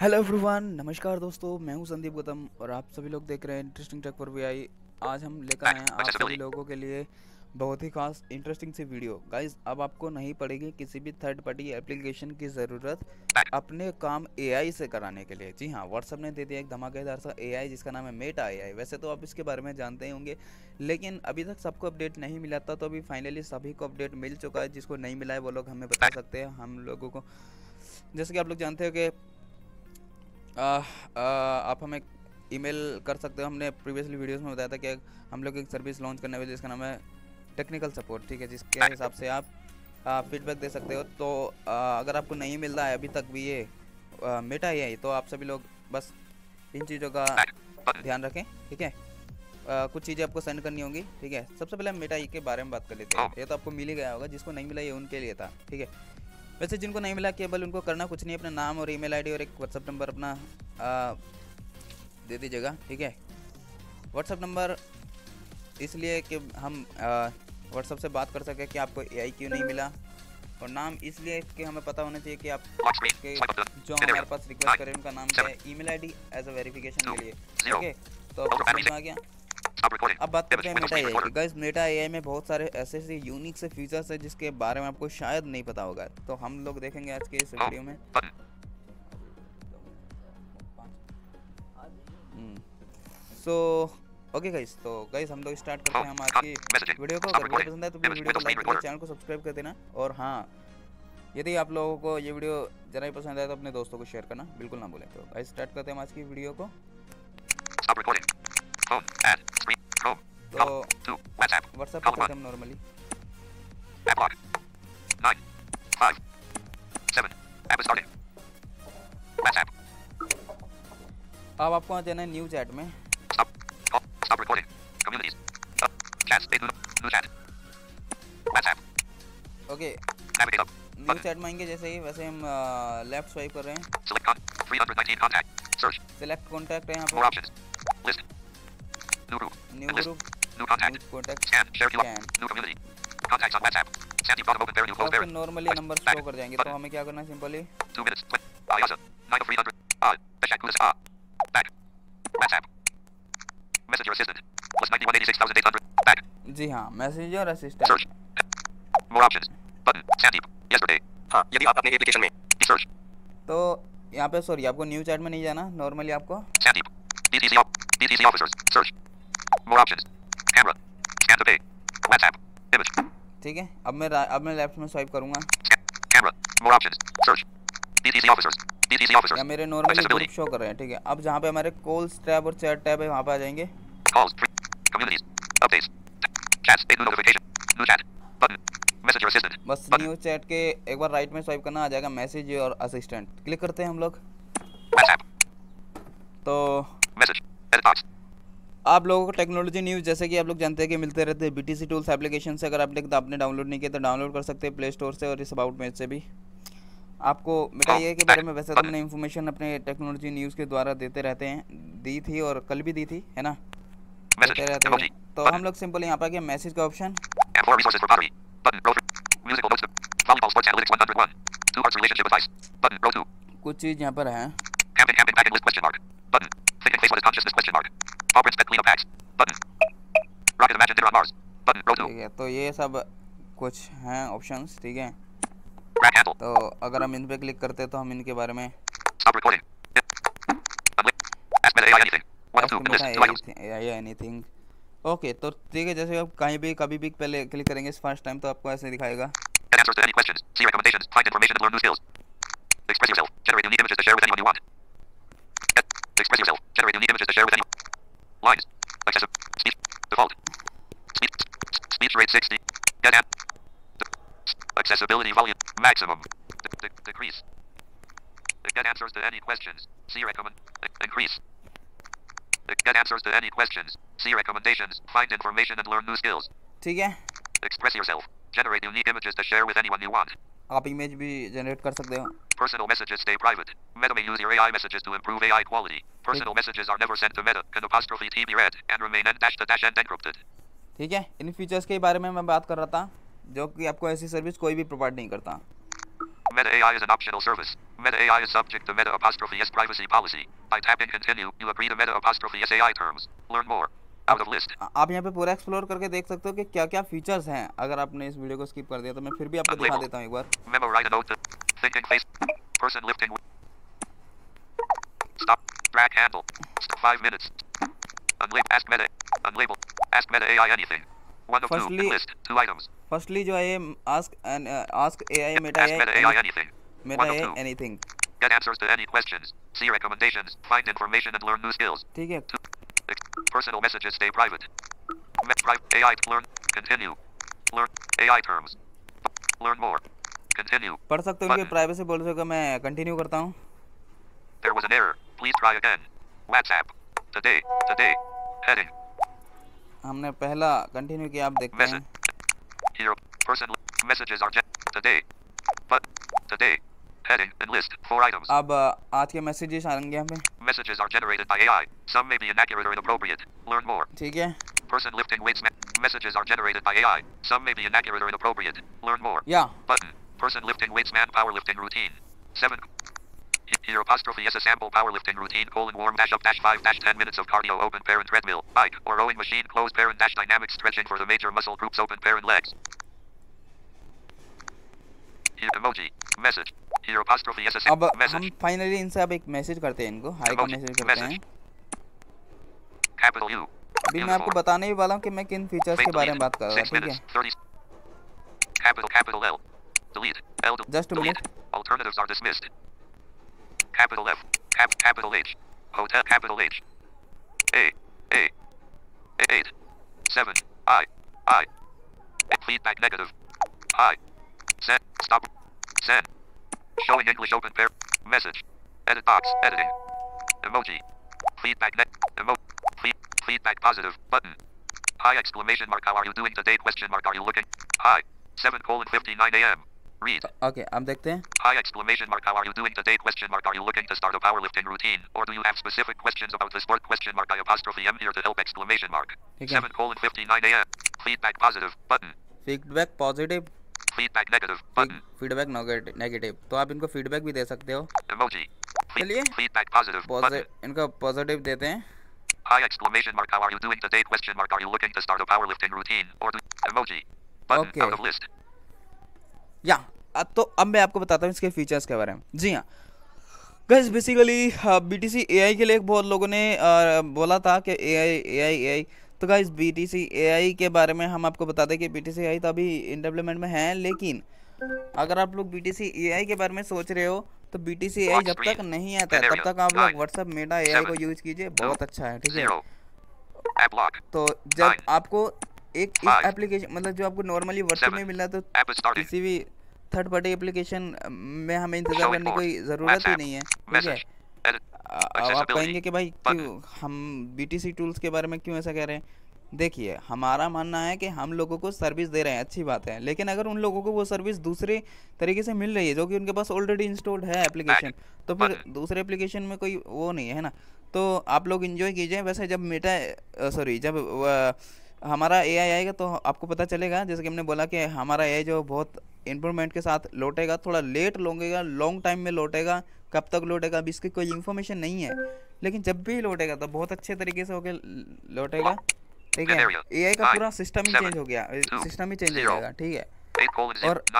Hello everyone नमस्कार दोस्तों, मैं हूँ संदीप गौतम और आप सभी लोग देख रहे हैं इंटरेस्टिंग टेक पर वी आज हम लेकर आए हैं आप सभी लोगों के लिए बहुत ही खास इंटरेस्टिंग सी वीडियो गाइस अब आपको नहीं पड़ेगी किसी भी थर्ड पार्टी एप्लीकेशन की ज़रूरत अपने काम एआई से कराने के लिए। जी हाँ व्हाट्सअप ने दे दिया एक धमाकेदार सा एआई जिसका नाम है मेटा एआई वैसे तो आप इसके बारे में जानते ही होंगे, लेकिन अभी तक सबको अपडेट नहीं मिला था तो अभी फाइनली सभी को अपडेट मिल चुका है। जिसको नहीं मिला है वो लोग हमें बता सकते हैं। हम लोगों को, जैसे कि आप लोग जानते हो कि आप हमें ईमेल कर सकते हो। हमने प्रीवियसली वीडियोस में बताया था कि हम लोग एक सर्विस लॉन्च करने वाले जिसका नाम है टेक्निकल सपोर्ट ठीक है जिसके हिसाब से आप फीडबैक दे सकते हो। तो आ, अगर आपको नहीं मिल रहा है अभी तक भी ये मेटा ही है तो आप सभी लोग बस इन चीज़ों का ध्यान रखें ठीक है? आ, कुछ चीज़ें आपको सेंड करनी होंगी ठीक है? सबसे पहले हम मेटा ई के बारे में बात कर लेते हैं। ये तो आपको मिल ही गया होगा जिसको नहीं मिला ये उनके लिए था ठीक है? वैसे जिनको नहीं मिला केवल उनको करना कुछ नहीं अपना नाम और ईमेल आईडी और एक व्हाट्सअप नंबर अपना आ, दे दीजिएगा ठीक है? व्हाट्सअप नंबर इसलिए कि हम व्हाट्सअप से बात कर सके कि आपको ए क्यों नहीं मिला। और नाम इसलिए कि हमें पता होना चाहिए कि आप के जो हमारे पास रिक्वेस्ट करें उनका नाम क्या है email ID as a verification के लिए ठीक है? तो आ गया? अब बात करते हैं Meta AI guys Meta AI में बहुत सारे ऐसे ऐसे यूनिक से फीचर्स है जिसके बारे में आपको शायद नहीं पता होगा। तो हम लोग देखेंगे आज के इस वीडियो में। सो ओके गाइस तो गाइस हम लोग स्टार्ट करते हैं हम आज की वीडियो को। अगर वीडियो पसंद आए तो प्लीज़ वीडियो को लाइक करें चैनल को सब्सक्राइब कर देना। और हाँ यदि आप लोगों को ये वीडियो जरा ही पसंद आए तो अपने दोस्तों को शेयर करना। बिल्कुल ना भूलें। तो गाइस स्टार्ट करते हैं हम आज की वीडियो को। तो व्हाट्सएप पे करते हम नॉर्मली अब आपको आ जाना है न्यू चैट में. Uh, up. न्यू चैट में आएँगे जैसे ही वैसे हम लेफ़्ट स्वाइप कर रहे हैं Select con 319 contact. Search. Select contact है यहाँ पे. More options. New contact. Contact. Scan. Share QR. New community. Contacts on WhatsApp. Sandy bottom open pair new close pair. Normally number show कर जाएँगे तो हमें क्या करना है simply 2 minutes. Ayasa. 9300. Ah. Bashak Kulis. Ah. Back. WhatsApp. Messenger assistant. Plus 9186,800. Back. जी हाँ Messenger assistant search more options button Sandeep yesterday हाँ यदि आप अपने एप्लीकेशन में सर्च तो यहाँ पे सॉरी आपको न्यू चैट में नहीं जाना नॉर्मली आपको DTC DTC officers search more options camera scan to pay WhatsApp image ठीक है? अब मैं अब मैं लेफ़्ट में स्वाइप करूँगा। Camera more options search DTC officers DTC officers या मेरे नॉर्मली ग्रुप शो कर रहे हैं ठीक है? अब जहाँ पे हमारे कॉल्स टैब और चैट टैब है वहाँ पे आ जाएँगे। Calls. Communities. Updates. Chats. New notification. New chat. Button. Messenger assistant. बस न्यू चैट के एक बार राइट में स्वाइप करना आ जाएगा मैसेज और असिस्टेंट क्लिक करते हैं हम लोग। तो मैसेज आप लोगों को टेक्नोलॉजी न्यूज़ जैसे कि आप लोग जानते हैं कि मिलते रहते हैं बीटीसी टूल्स एप्लीकेशन से अगर आप तो आपने डाउनलोड नहीं किया तो डाउनलोड कर सकते हैं प्ले स्टोर से और इस अबाउट में से भी। आपको बेटा ये के बारे में वैसे तो हमने इन्फॉर्मेशन अपने टेक्नोलॉजी न्यूज़ के द्वारा देते रहते हैं दी थी और कल भी दी थी है ना? देते रहते हैं। तो हम लोग सिंपल यहाँ पर मैसेज का ऑप्शन कुछ चीज़ यहाँ पर है। ठीक है तो ये सब कुछ हैं ऑप्शंस ठीक है तो अगर हम इन पे क्लिक करते तो हम इनके बारे में एनीथिंग ओके तो ठीक है जैसे आप कहीं भी कभी भी पहले क्लिक करेंगे फ़र्स्ट टाइम तो आपको ऐसे दिखाएगा answers to any questions. See recommendations. Find information and learn new skills. Express yourself. Generate unique images to share with anyone you want. Express yourself. Generate unique images to share with anyone. Lines. Accessible. Speech. Default. Speech. Speech rate 60. Get app. Accessibility volume. Maximum. De- de- decrease. Get answers to any questions. See recommend. Increase. Get answers to any questions. See recommendations. Find information and learn new skills. ठीक है Express yourself. Generate unique images to share with anyone you want. आप image भी generate कर सकते हो Personal messages stay private. Meta may use your AI messages to improve AI quality. Personal messages are never sent to Meta. Can apostrophe T be read and remain n dash to dash end encrypted. ठीक है इन features के बारे में मैं बात कर रहा था जो कि आपको ऐसी सर्विस कोई भी प्रोवाइड नहीं करता Meta AI is an optional service. Meta AI is subject to Meta apostrophe S privacy policy. By tapping continue, you agree to Meta apostrophe S AI terms. Learn more. आप यहाँ पे पूरा explore करके देख सकते हो कि क्या क्या फीचर्स हैं अगर आपने इस वीडियो को स्किप कर दिया तो मैं फिर भी आपको दिखा देता हूँ एक बार Five minutes. Unlabeled. Ask Meta. Unlabeled. Ask Meta AI anything. Firstly जो है ask ask AI Meta Meta AI anything. Meta. Anything Get answers to any questions. See recommendations. Find information and learn new skills. ठीक है Personal messages stay private. Me- pri- AI learn. Continue. Learn AI terms. Learn more. Continue. पढ़ सकते हो उनके Button. Privacy policy को मैं continue करता हूँ There was an error. Please try again. WhatsApp. Today. Today. Heading. हमने पहला कंटिन्यू किया आप देखते हैं Message. Here. Person. Messages are gen- today. But. Today. Heading and list. Four items. अब अ, आज के मैसेजेस आएंगे यहाँ पे Messages are generated by AI. Some may be inaccurate or inappropriate. Learn more. ठीक है Person lifting weights. Me- messages are generated by AI. Some may be inaccurate or inappropriate. Learn more. या Button. Person lifting weights man powerlifting routine. 7. H- Here apostrophe S a sample powerlifting routine colon warm dash up dash 5 dash 10 minutes of cardio open parent treadmill bike or rowing machine closed parent dash dynamic stretching for the major muscle groups open parent legs. Here emoji. Message. अब हम finally इनसे अब एक message करते हैं इनको high का message करते हैं. अभी मैं आपको बताने ही वाला हूँ कि मैं किन फीचर्स के बारे में बात कर रहा हूँ ठीक है 30. Capital capital L. Delete. L. Just a minute. Alternatives are dismissed. Capital F. Cap. Capital H. Hotel. Capital H. A. A. A- Eight. Seven. I. I. Feedback negative. I. Send. Stop. Send. Showing English open pair. Message. Edit box. Editing. Emoji. Feedback net. Emo. Feed, feedback positive. Button. Hi exclamation mark. How are you doing today? Question mark. Are you looking? Hi. 7 colon 59 a.m. Read. Okay अब देखते हैं Hi exclamation mark. How are you doing today? Question mark. Are you looking to start a powerlifting routine? Or do you have specific questions about the sport? Question mark. I apostrophe M here to help exclamation mark. ठीक है 7 colon 59 a.m. Feedback positive. Button. Feedback positive feedback negative button. Feedback negative. तो आप इनको feedback भी दे सकते हो। Emoji. चलिए। Feedback positive इनको पॉजिटिव देते हैं। Hi exclamation mark how are you doing today question mark are you looking to start a powerlifting routine और emoji button out of list या अब तो अब मैं आपको बताता हूँ इसके फीचर्स के बारे में। जी हाँ। Guys basically B T C A I के लिए बहुत लोगों ने uh, बोला था कि ए आई ए आई ए आई तो guys B T C A I के बारे में हम आपको बता दें कि बी टी सी आई तो अभी इन डेवलपमेंट में है लेकिन अगर आप लोग B T C A I के बारे में सोच रहे हो तो बी टी सी ए आई जब तक नहीं आता है, तब तक आप लोग व्हाट्सएप मेटा ए आई को यूज़ कीजिए बहुत अच्छा है ठीक है. तो जब आपको एक इस एप्लीकेशन मतलब जो आपको नॉर्मली व्हाट्सएप में. मिल रहा तो. किसी भी थर्ड पार्टी एप्लीकेशन में हमें इंतज़ार करने की कोई ज़रूरत ही नहीं है ठीक है? आप कहेंगे कि भाई क्यों हम बी टी सी टूल्स के बारे में क्यों ऐसा कह रहे हैं? देखिए हमारा मानना है कि हम लोगों को सर्विस दे रहे हैं अच्छी बात है लेकिन अगर उन लोगों को वो सर्विस दूसरे तरीके से मिल रही है जो कि उनके पास ऑलरेडी इंस्टॉल्ड है एप्लीकेशन तो फिर दूसरे एप्लीकेशन में कोई वो नहीं है ना? तो आप लोग इन्जॉय कीजिए वैसे जब मेटा सॉरी जब हमारा ए आई आएगा तो आपको पता चलेगा जैसे कि हमने बोला कि हमारा ए जो बहुत इम्प्रूवमेंट के साथ लौटेगा थोड़ा लेट लौटेगा लॉन्ग टाइम में लौटेगा कब तक लौटेगा? अभी इसकी कोई इन्फॉर्मेशन नहीं है। लेकिन जब भी लौटेगा तो बहुत अच्छे तरीके से होके लौटेगा। ठीक है? ए आई का पूरा सिस्टम ही चेंज हो गया। सिस्टम ही चेंज हो जाएगा ठीक है. और-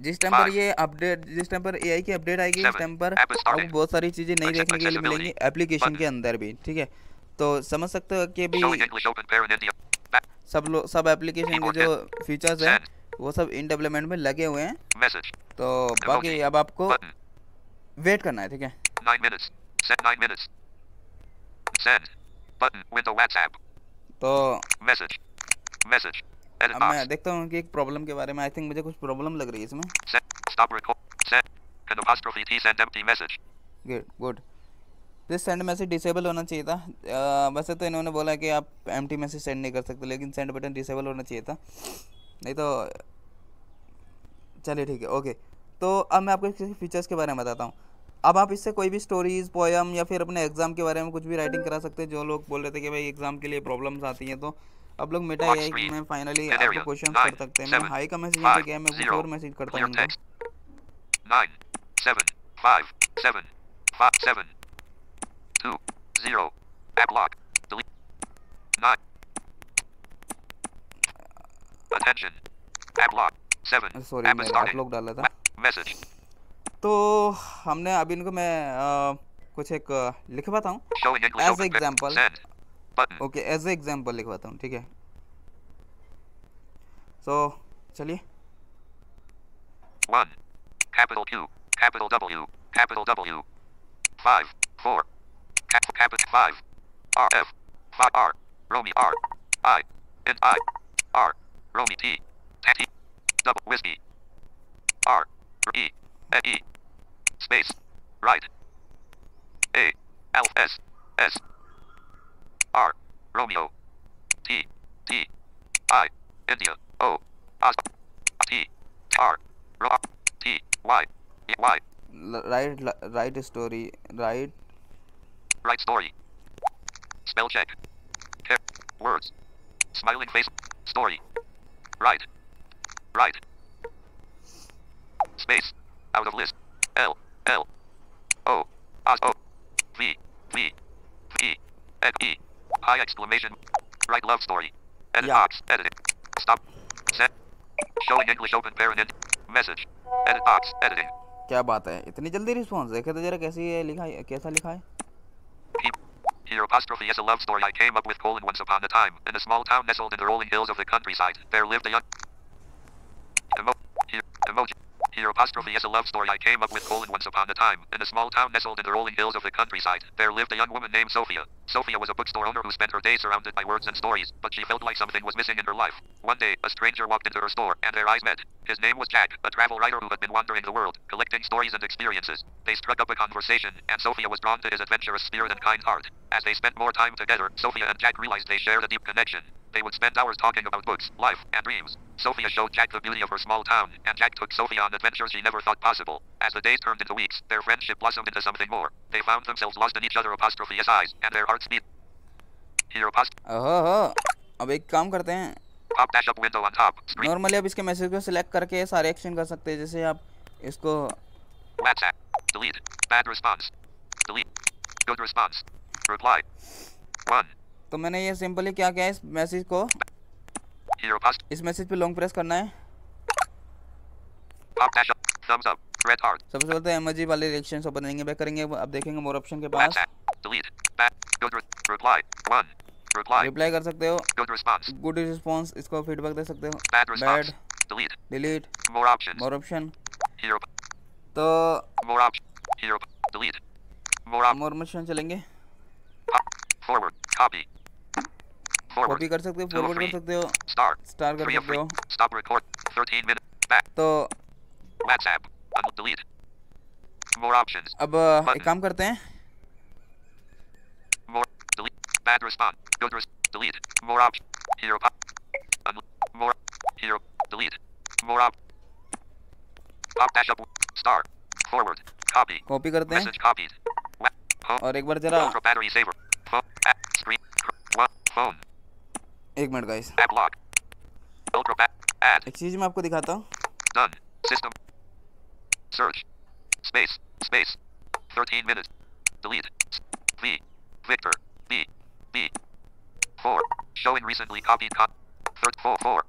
जिस टाइम पर ये अपडेट जिस टाइम पर एआई की अपडेट आएगी उस टाइम पर. आपको बहुत सारी चीज़ें नहीं देखने के लिए मिलेंगी एप्लीकेशन के अंदर भी ठीक है? तो समझ सकते हो कि अभी. सब लोग सब एप्लीकेशन के जो फीचर्स हैं. वो सब इन डेवलपमेंट में लगे हुए हैं। तो बाकी अब आपको. वेट करना है ठीक है Nine minutes. Set nine minutes. Send. Button. Window WhatsApp. तो Message. Message. Edit अब मैं देखता हूँ कि एक प्रॉब्लम के बारे में आई थिंक मुझे कुछ प्रॉब्लम लग रही है इसमें Set. Stop record. Set. An apostrophe T send empty message. Good good this send message disable होना चाहिए था अ, वैसे तो इन्होंने बोला कि आप एम मैसेज सेंड नहीं कर सकते लेकिन सेंड बटन डिसेबल होना चाहिए था नहीं तो चलिए ठीक है ओके तो अब मैं आपको इसके फीचर्स के बारे में बताता हूँ अब आप इससे कोई भी स्टोरीज पोएम या फिर अपने एग्ज़ाम के बारे में कुछ भी राइटिंग करा सकते हैं जो लोग बोल रहे थे कि भाई एग्ज़ाम के लिए प्रॉब्लम्स आती हैं तो अब लोग मेटा ए आई में फाइनली आपको क्वेश्चन कर सकते हैं। मैं हाई का मैसेज नहीं किया मैं कुछ और मैसेज करता हूँ nine seven five seven five seven two zero backlog तो हमने अभी इनको मैं अ, कुछ एक लिखवाता हूँ. Send. Button. Okay as example लिखवाता हूँ ठीक है सो चलिए One. Capital Q. Capital W. Capital W. Five. Four. Cap, capital five. R F. Five R. Romy R. I. N I. R. Romy T. T. Double whiskey. R. E. N E. Space. Right. A. L. S. S. R. Romeo. T. T. I. India. O. Os. T. R. Ro. T. Y. Y. L- write, write a story. Write. Write story. Spell check. Care. Words. Smiling face. Story. Right. Right. Space. Out of list. L. L. O. Os. O. V. V. V. Ed. E. High exclamation. Right love story. Edit Yeah. box. Editing. Stop. Set. Showing English open parent in. Message. Edit box. Editing. क्या बात है इतनी जल्दी response देखे तो जरा कैसी है लिखा है कैसा लिखा है He- Here apostrophe is a love story I came up with colon once upon a time in a small town nestled in the rolling hills of the countryside. There lived a young emo- here, emoji. Here apostrophe is a love story I came up with colon once upon a time in a small town nestled in the rolling hills of the countryside. There lived a young woman named Sophia. Sophia was a bookstore owner who spent her days surrounded by words and stories, but she felt like something was missing in her life. One day, a stranger walked into her store, and their eyes met. His name was Jack, a travel writer who had been wandering the world, collecting stories and experiences. They struck up a conversation, and Sophia was drawn to his adventurous spirit and kind heart. As they spent more time together, Sophia and Jack realized they shared a deep connection. They would spend hours talking about books, life, and dreams. Sophia showed Jack the beauty of her small town, and Jack took Sophia on adventures she never thought possible. As the days turned into weeks, their friendship blossomed into something more. They found themselves lost in each other apostrophe eyes, and their hearts beat. Here apostrophe ओहो अब एक काम करते हैं pop dash up window on top. Screen normally आप इसके message को select करके सारे एक्शन कर सकते हैं जैसे आप इसको WhatsApp. Delete. Bad response. Delete. Good response. Reply. One. तो मैंने ये सिंपली क्या किया इस मैसेज को इस मैसेज पे लॉन्ग प्रेस करना है। सबसे पहले तो एमजी वाले रिएक्शन ओपन करेंगे बैक करेंगे अब देखेंगे मोर ऑप्शन के पास। रिप्लाई कर सकते हो। गुड रिस्पांस इसको फीडबैक दे सकते हो। Bad delete more option more option तो more option delete more option चलेंगे। फॉरवर्ड कॉपी कॉपी कर सकते हो फॉरवर्ड कर. सकते हो. स्टार कर सकते. हो Stop record. 13 minutes. Back. तो. Un- delete. More options. अब एक काम करते हैं. Bad response. Good res- Delete. More options. Here. Pop. Un- more. Here. Delete. More op. Pop dash up. Star. Forward. Copy. Copy करते हैं. Wa- Home. और एक बार जरा saver. Phone. App. एक minute guys App lock. Ultra bat. Add. एक चीज मैं आपको दिखाता हूँ Done. System. Search. Space. Space. 13 minutes. Delete. S- V. Victor. B. B. 4. Showing recently copied con. Third 4 4.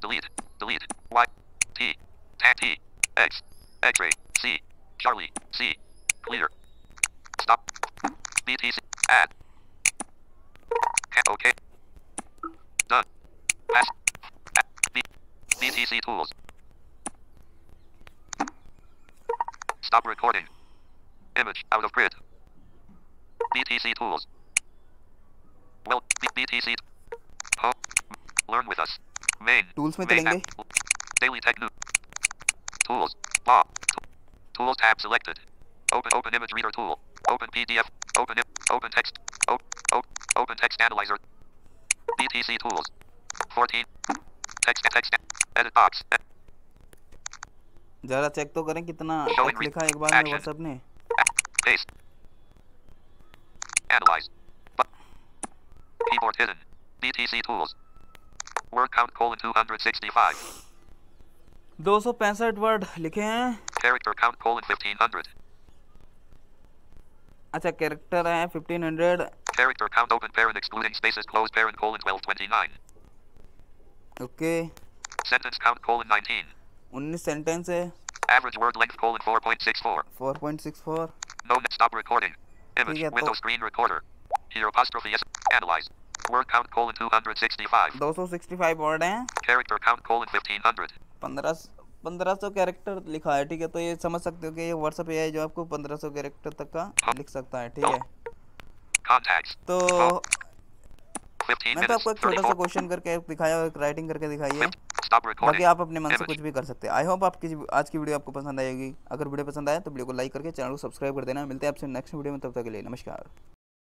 Delete. Delete. Y. T. Ta- T. X. X-ray. C. Charlie. C. Clear. Stop. BTC. Add. Ca- Okay. BTC tools. Stop recording. Image out of grid. BTC tools. Well, B- BTC. Home. Learn with us. Main. Tools में Main चलेंगे app. Daily Tech News. Tools. Law. Tools tab selected. Open Open Image Reader tool. Open PDF. Open im- Open Text. Open, open Text Analyzer. BTC tools. 14. Text Text Edit box. जरा check तो करें कितना लिखा एक बार में WhatsApp ने Paste. Analyze. Keyboard hidden. BTC tools. Word count colon 265. दो सौ पैंसठ वर्ड लिखे हैं Character count colon 1500. अच्छा कैरेक्टर है fifteen hundred Character count open parent excluding spaces close parent colon 1229. Okay. Sentence count colon 19 उन्नीस सेंटेंस है। Average word length colon 4.64 4.64 no net stop recording image window screen recorder here apostrophe S analyse word count colon 265 265 word हैं। Character count colon 1500 पंद्रह सौ character लिखा है ठीक है तो ये समझ सकते हो कि ये व्हाट्सएप ए जो आपको पंद्रह सौ कैरेक्टर तक का लिख सकता है ठीक है। तो 15 मैं तो आपको एक छोटा सा क्वेश्चन करके दिखाया और एक राइटिंग करके दिखाई है। बाकी आप अपने मन से कुछ भी कर सकते हैं। आई होप आपकी आज की वीडियो आपको पसंद आएगी। अगर वीडियो पसंद आए तो वीडियो को लाइक करके चैनल को सब्सक्राइब कर देना। मिलते हैं आपसे नेक्स्ट वीडियो में तब तक के लिए नमस्कार।